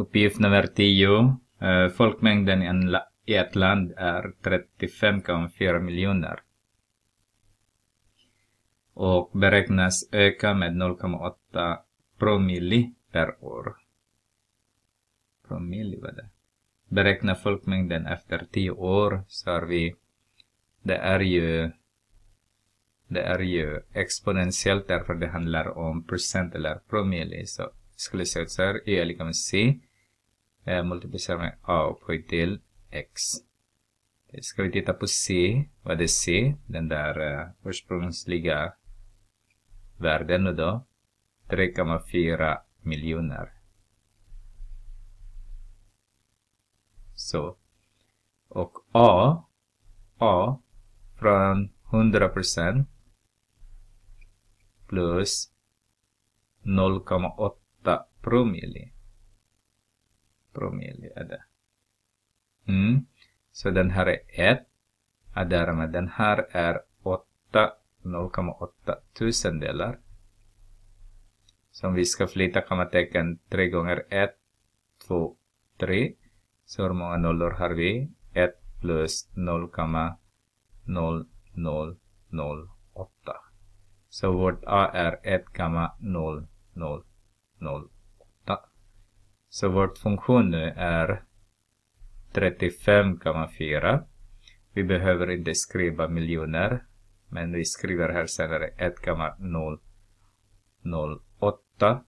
Uppgift nummer 10. Eh, folkmängden i, ett land är 35,4 miljoner. Och beräknas öka med 0,8 promille per år. Promille var det. Beräkna folkmängden efter 10 år så har vi, det är ju det är ju exponentiellt därför det handlar om procent eller promille. Så skulle se ut så här. Y är lika med C. Eh, multiplicerar med A upphöjt till X. Eh, ska vi titta på C. Vad är C? Den där eh, ursprungsliga värden nu då. 3,4 miljoner. Så. Och A. A. Från 100% plus 0,8 promille. Promille är det. Mm. Så den här är 1. Och därmed den här är 8, 0,8 tusendelar. Så om vi ska flytta kommatecken 3 gånger 1, 2, 3. Så hur många nollor har vi? 1 plus 0,0008. Så vårt A är 1,0008. Så vårt funktion nu är 35,4. Vi behöver inte skriva miljoner. Men vi skriver här senare 1,008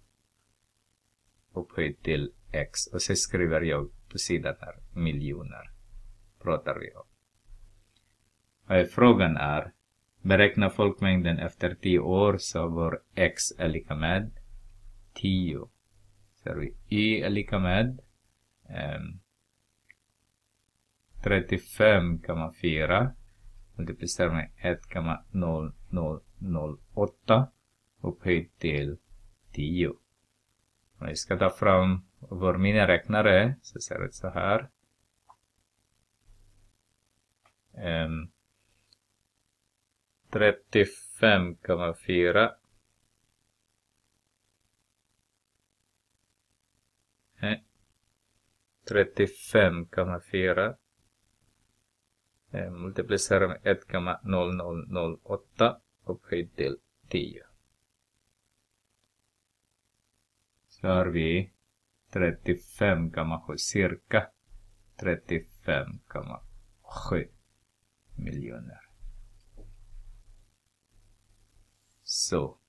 upphöjt till x. Och så skriver jag på sidan här miljoner. Pratar vi om. Och frågan är Beräkna folkmängden efter 10 år så vår x är lika med 10. Så vi y är lika med um, 35,4 multiplicerat med 1,0008 upphöjt till 10. Om vi ska ta fram vår miniräknare så ser det ut så här. Ehm, um, 35,4 35,4 eh, multiplicerar med 1,0008 upphöjt till 10. Så har vi 35,7 cirka 35,7 miljoner. So